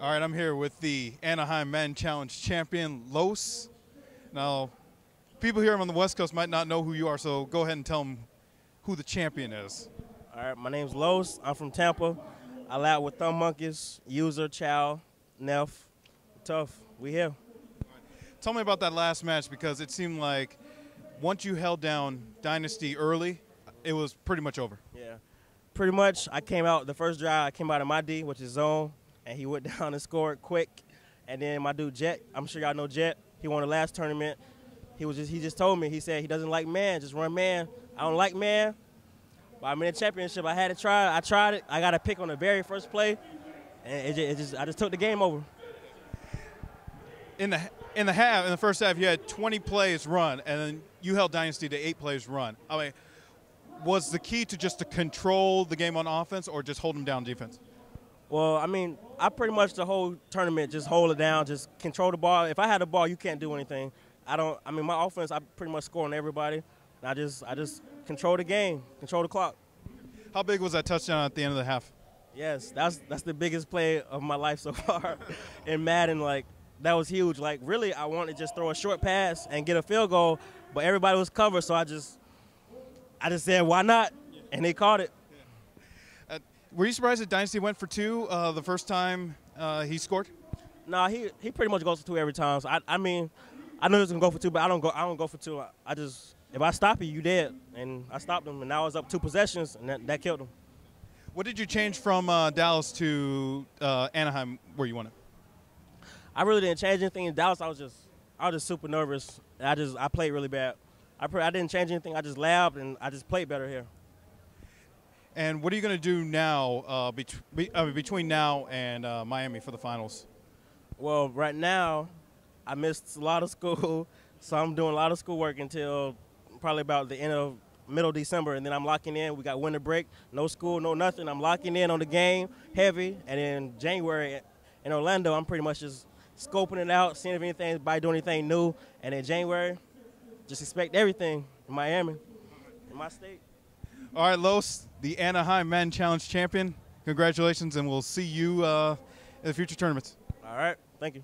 All right, I'm here with the Anaheim Madden Challenge champion, Los. Now, people here on the West Coast might not know who you are, so go ahead and tell them who the champion is. All right, my name's Los. I'm from Tampa. I lab with Thumbmonkeys, User, Chow, Neff. Tough. We here. Tell me about that last match because it seemed like once you held down Dynasty early, it was pretty much over. Yeah. Pretty much, I came out the first drive. I came out of my D, which is zone, and he went down and scored quick. And then my dude Jet, I'm sure y'all know Jet. He won the last tournament. He was just he just told me he said he doesn't like man, just run man. I don't like man. But I'm in the championship. I had to try. I tried it. I got a pick on the very first play, and it just, it just I just took the game over. In the in the half, in the first half, you had 20 plays run, and then you held Dynasty to eight plays run. I mean, was the key to just to control the game on offense, or just hold them down defense? Well, I mean, I pretty much the whole tournament just hold it down, just control the ball. If I had the ball, you can't do anything. I don't. I mean, my offense, I pretty much score on everybody. I just, I just control the game, control the clock. How big was that touchdown at the end of the half? Yes, that's that's the biggest play of my life so far in Madden. Like that was huge. Like really, I wanted to just throw a short pass and get a field goal, but everybody was covered, so I just, I just said, why not? And they caught it. Were you surprised that Dynasty went for two uh, the first time uh, he scored? No, he he pretty much goes for two every time. So I, I mean, I know he was gonna go for two, but I don't go. I don't go for two. I, I just if I stop you, you dead. And I stopped him, and now it's up two possessions, and that, that killed him. What did you change from uh, Dallas to uh, Anaheim, where you won it? I really didn't change anything in Dallas. I was just I was just super nervous. I just I played really bad. I I didn't change anything. I just labbed and I just played better here. And what are you going to do now uh, bet- be- uh, between now and uh, Miami for the finals? Well, right now, I missed a lot of school, so I'm doing a lot of schoolwork until probably about the end of middle December, and then I'm locking in. We got winter break, no school, no nothing. I'm locking in on the game heavy, and then January in Orlando, I'm pretty much just scoping it out, seeing if anything, by doing anything new, and in January, just expect everything in Miami, in my state. All right, Los, the Anaheim Madden Challenge champion. Congratulations, and we'll see you uh, in the future tournaments. All right, thank you.